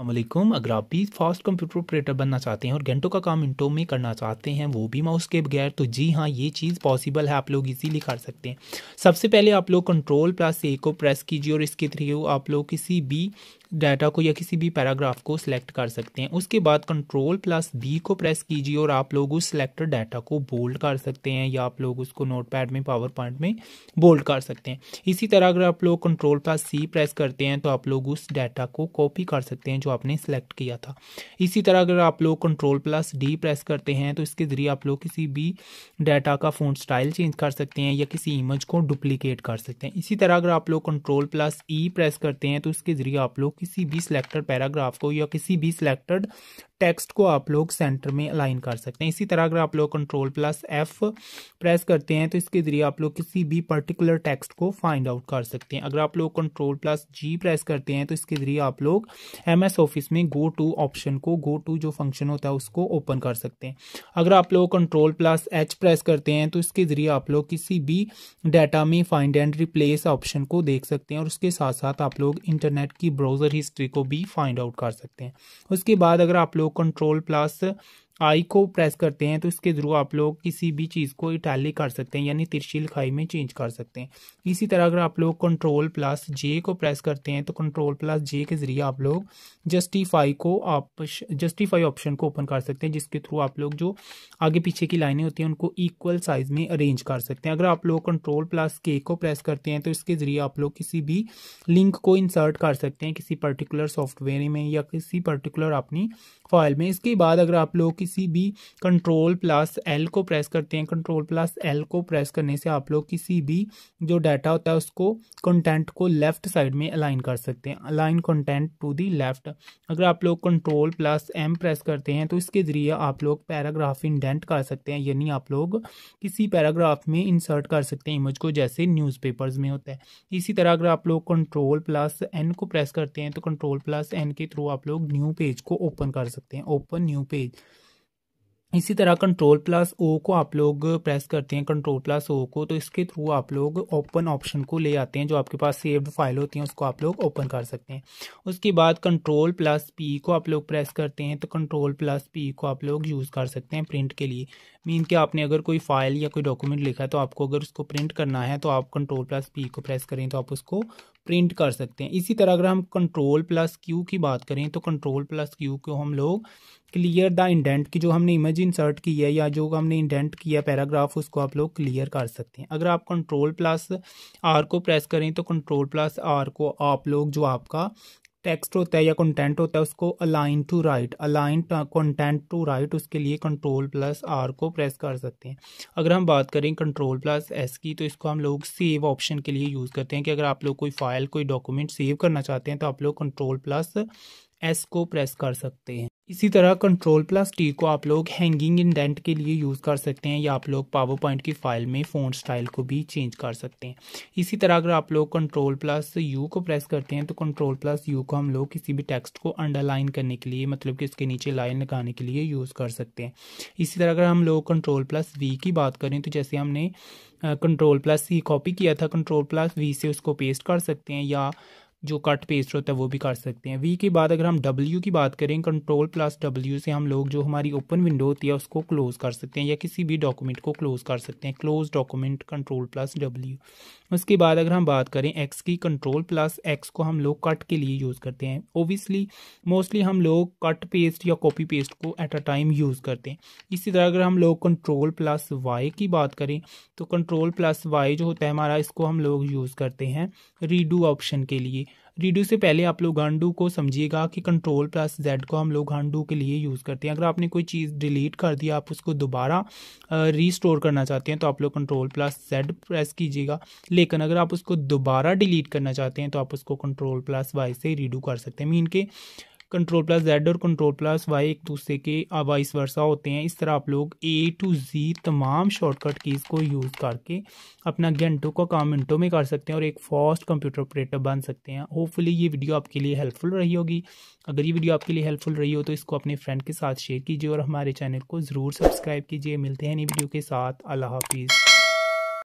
अल्लाम अगर आप भी फास्ट कंप्यूटर ऑपरेटर बनना चाहते हैं और घंटों का काम मिनटों में करना चाहते हैं, वो भी माउस के बगैर तो जी हाँ ये चीज़ पॉसिबल है, आप लोग इजीली कर सकते हैं। सबसे पहले आप लोग कंट्रोल प्लस ए को प्रेस कीजिए और इसके थ्रू आप लोग किसी भी डाटा को या किसी भी पैराग्राफ को सिलेक्ट कर सकते हैं। उसके बाद कंट्रोल प्लस बी को प्रेस कीजिए और आप लोग उस सिलेक्टेड डाटा को बोल्ड कर सकते हैं या आप लोग उसको नोटपैड में पावर पॉइंट में बोल्ड कर सकते हैं। इसी तरह अगर आप लोग कंट्रोल प्लस सी प्रेस करते हैं तो आप लोग उस डाटा को कॉपी कर सकते हैं, जो आपने सिलेक्ट किया था। इसी तरह अगर आप लोग कंट्रोल प्लस डी प्रेस करते हैं तो इसके ज़रिए आप लोग किसी भी डाटा का फ़ोन स्टाइल चेंज कर सकते हैं या किसी इमेज को डुप्लीकेट कर सकते हैं। इसी तरह अगर आप लोग कंट्रोल प्लस ई प्रेस करते हैं तो इसके ज़रिए आप लोग किसी भी सिलेक्टेड पैराग्राफ को या किसी भी सिलेक्टेड टेक्स्ट को आप लोग सेंटर में अलाइन कर सकते हैं। इसी तरह अगर आप लोग कंट्रोल प्लस एफ़ प्रेस करते हैं तो इसके ज़रिए आप लोग किसी भी पर्टिकुलर टेक्स्ट को फाइंड आउट कर सकते हैं। अगर आप लोग कंट्रोल प्लस जी प्रेस करते हैं तो इसके ज़रिए आप लोग एम एस ऑफ़िस में गो टू ऑप्शन को गो टू जो फ़ंक्शन होता है उसको ओपन कर सकते हैं। अगर आप लोग कंट्रोल प्लस एच प्रेस करते हैं तो इसके ज़रिए आप लोग किसी भी डाटा में फाइंड एंड रिप्लेस ऑप्शन को देख सकते हैं और उसके साथ साथ आप लोग इंटरनेट की ब्राउज़र हिस्ट्री को भी फाइंड आउट कर सकते हैं। उसके बाद अगर आप लोग कंट्रोल प्लस आई को प्रेस करते हैं तो इसके थ्रू आप लोग किसी भी चीज़ को इटैलिक कर सकते हैं, यानी तिरछी लिखाई में चेंज कर सकते हैं। इसी तरह अगर आप लोग कंट्रोल प्लस जे को प्रेस करते हैं तो कंट्रोल प्लस जे के ज़रिए आप लोग जस्टिफाई को आप जस्टिफाई ऑप्शन को ओपन कर सकते हैं, जिसके थ्रू आप लोग जो आगे पीछे की लाइनें होती हैं, उनको इक्वल साइज़ में अरेंज कर सकते हैं। अगर आप लोग कंट्रोल प्लस के को प्रेस करते हैं तो इसके ज़रिए आप लोग किसी भी लिंक को इंसर्ट कर सकते हैं, किसी पर्टिकुलर सॉफ्टवेयर में या किसी पर्टिकुलर अपनी फ़ाइल में। इसके बाद अगर आप लोग किसी भी कंट्रोल प्लस एल को प्रेस करते हैं। कंट्रोल प्लस एल को प्रेस करने से आप लोग किसी भी जो डाटा होता है उसको कंटेंट को लेफ़्ट साइड में अलाइन कर सकते हैं। Align content to the left अगर आप लोग कंट्रोल प्लस एम प्रेस करते हैं तो इसके ज़रिए आप लोग पैराग्राफ इंडेंट कर सकते हैं। यानी आप लोग किसी पैराग्राफ में इंसर्ट कर सकते हैं इमेज को, जैसे न्यूज़पेपर्स में होता है। इसी तरह अगर आप लोग कंट्रोल प्लस एन को प्रेस करते हैं तो कंट्रोल प्लस एन के थ्रू आप लोग न्यू पेज को ओपन कर सकते हैं। ओपन न्यू पेज इसी तरह कंट्रोल प्लस ओ को आप लोग प्रेस करते हैं कंट्रोल प्लस ओ को तो इसके थ्रू आप लोग ओपन ऑप्शन को ले आते हैं, जो आपके पास सेव्ड फ़ाइल होती हैं, उसको आप लोग ओपन कर सकते हैं। उसके बाद कंट्रोल प्लस पी को आप लोग प्रेस करते हैं तो कंट्रोल प्लस पी को आप लोग यूज़ कर सकते हैं प्रिंट के लिए। मीन कि आपने अगर कोई फ़ाइल या कोई डॉक्यूमेंट लिखा है तो आपको अगर उसको प्रिंट करना है तो आप कंट्रोल प्लस पी को प्रेस करें तो आप उसको प्रिंट कर सकते हैं। इसी तरह अगर हम कंट्रोल प्लस क्यू की बात करें तो कंट्रोल प्लस क्यू को हम लोग क्लियर द इंडेंट की जो हमने इमेज इंसर्ट की है या जो हमने इंडेंट किया पैराग्राफ उसको आप लोग क्लियर कर सकते हैं। अगर आप कंट्रोल प्लस आर को प्रेस करें तो कंट्रोल प्लस आर को आप लोग, जो आपका टेक्स्ट होता है या कंटेंट होता है, उसको align to right align content to right उसके लिए कंट्रोल प्लस आर को प्रेस कर सकते हैं। अगर हम बात करें कंट्रोल प्लस एस की तो इसको हम लोग सेव ऑप्शन के लिए यूज़ करते हैं कि अगर आप लोग कोई फ़ाइल कोई डॉक्यूमेंट सेव करना चाहते हैं तो आप लोग कंट्रोल प्लस एस को प्रेस कर सकते हैं। इसी तरह कंट्रोल प्लस टी को आप लोग हैंगिंग इंडेंट के लिए यूज़ कर सकते हैं या आप लोग पावर पॉइंट की फ़ाइल में फ़ोन स्टाइल को भी चेंज कर सकते हैं। इसी तरह अगर आप लोग कंट्रोल प्लस यू को प्रेस करते हैं तो कंट्रोल प्लस यू को हम लोग किसी भी टेक्स्ट को अंडरलाइन करने के लिए मतलब कि इसके नीचे लाइन लगाने के लिए यूज़ कर सकते हैं। इसी तरह अगर हम लोग कंट्रोल प्लस वी की बात करें तो जैसे हमने कंट्रोल प्लस सी कॉपी किया था कंट्रोल प्लस वी से उसको पेस्ट कर सकते हैं या जो कट पेस्ट होता है, वो भी कर सकते हैं। वी के बाद अगर हम डब्ल्यू की बात करें कंट्रोल प्लस डब्ल्यू से हम लोग जो हमारी ओपन विंडो होती है, उसको क्लोज कर सकते हैं या किसी भी डॉक्यूमेंट को क्लोज कर सकते हैं। Close document control plus W उसके बाद अगर हम बात करें एक्स की कंट्रोल प्लस एक्स को हम लोग कट के लिए यूज़ करते हैं। ओबियसली मोस्टली हम लोग कट पेस्ट या कॉपी पेस्ट को एट अ टाइम यूज़ करते हैं। इसी तरह अगर हम लोग कंट्रोल प्लस वाई की बात करें तो कंट्रोल प्लस वाई जो होता है हमारा, इसको हम लोग यूज़ करते हैं रीडू ऑप्शन के लिए। रीडू से पहले आप लोग गांडू को समझिएगा कि कंट्रोल प्लस जेड को हम लोग गांडू के लिए यूज़ करते हैं। अगर आपने कोई चीज़ डिलीट कर दिया आप उसको दोबारा रीस्टोर करना चाहते हैं तो आप लोग कंट्रोल प्लस जेड प्रेस कीजिएगा। लेकिन अगर आप उसको दोबारा डिलीट करना चाहते हैं तो आप उसको कंट्रोल प्लस वाई से रीडू कर सकते हैं। मीन के कंट्रोल प्लस जेड और कंट्रोल प्लस वाई एक दूसरे के वाइस वर्षा होते हैं। इस तरह आप लोग ए टू जी तमाम शॉर्टकट कीज़ को यूज़ करके अपना घंटों का काम मिनटों में कर सकते हैं और एक फास्ट कंप्यूटर ऑपरेटर बन सकते हैं। होपफुली ये वीडियो आपके लिए हेल्पफुल रही होगी। अगर ये वीडियो आपके लिए हेल्पफुल रही हो तो इसको अपने फ्रेंड के साथ शेयर कीजिए और हमारे चैनल को ज़रूर सब्सक्राइब कीजिए। मिलते हैं नई वीडियो के साथ। अल्लाह हाफिज़।